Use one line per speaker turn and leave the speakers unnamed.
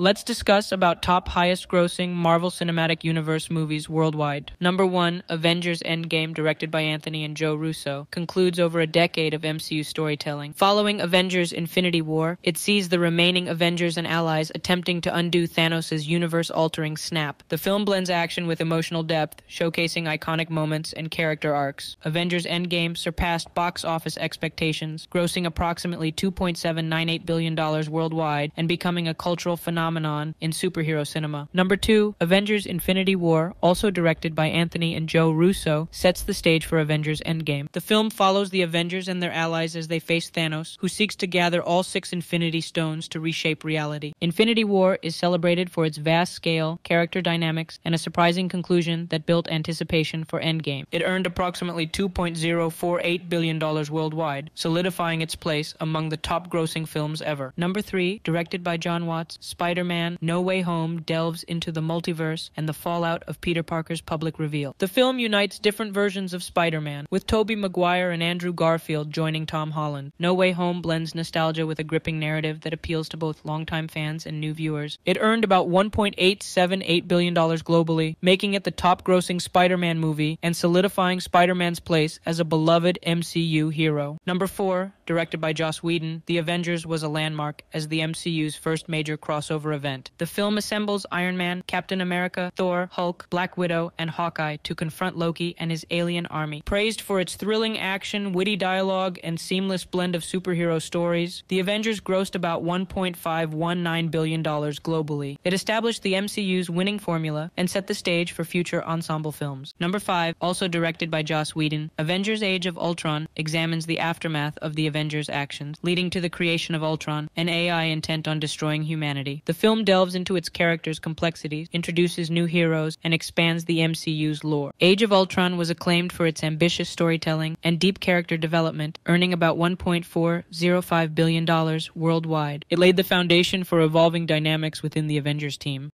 Let's discuss about top highest grossing Marvel Cinematic Universe movies worldwide. Number 1, Avengers Endgame directed by Anthony and Joe Russo, concludes over a decade of MCU storytelling. Following Avengers Infinity War, it sees the remaining Avengers and allies attempting to undo Thanos' universe-altering snap. The film blends action with emotional depth, showcasing iconic moments and character arcs. Avengers Endgame surpassed box office expectations, grossing approximately $2.798 billion worldwide and becoming a cultural phenomenon phenomenon in superhero cinema. Number two, Avengers Infinity War, also directed by Anthony and Joe Russo, sets the stage for Avengers Endgame. The film follows the Avengers and their allies as they face Thanos, who seeks to gather all six Infinity Stones to reshape reality. Infinity War is celebrated for its vast scale, character dynamics, and a surprising conclusion that built anticipation for Endgame. It earned approximately $2.048 billion worldwide, solidifying its place among the top grossing films ever. Number three, directed by Jon Watts, Spider Spider Man No Way Home delves into the multiverse and the fallout of Peter Parker's public reveal. The film unites different versions of Spider Man, with Tobey Maguire and Andrew Garfield joining Tom Holland. No Way Home blends nostalgia with a gripping narrative that appeals to both longtime fans and new viewers. It earned about $1.878 billion globally, making it the top grossing Spider Man movie and solidifying Spider Man's place as a beloved MCU hero. Number 4, directed by Joss Whedon, The Avengers was a landmark as the MCU's first major crossover event. The film assembles Iron Man, Captain America, Thor, Hulk, Black Widow, and Hawkeye to confront Loki and his alien army. Praised for its thrilling action, witty dialogue, and seamless blend of superhero stories, The Avengers grossed about $1.519 billion globally. It established the MCU's winning formula and set the stage for future ensemble films. Number 5, also directed by Joss Whedon, Avengers Age of Ultron examines the aftermath of the Avengers' actions, leading to the creation of Ultron, an AI intent on destroying humanity. The film delves into its characters' complexities, introduces new heroes, and expands the MCU's lore. Age of Ultron was acclaimed for its ambitious storytelling and deep character development, earning about $1.405 billion worldwide. It laid the foundation for evolving dynamics within the Avengers team.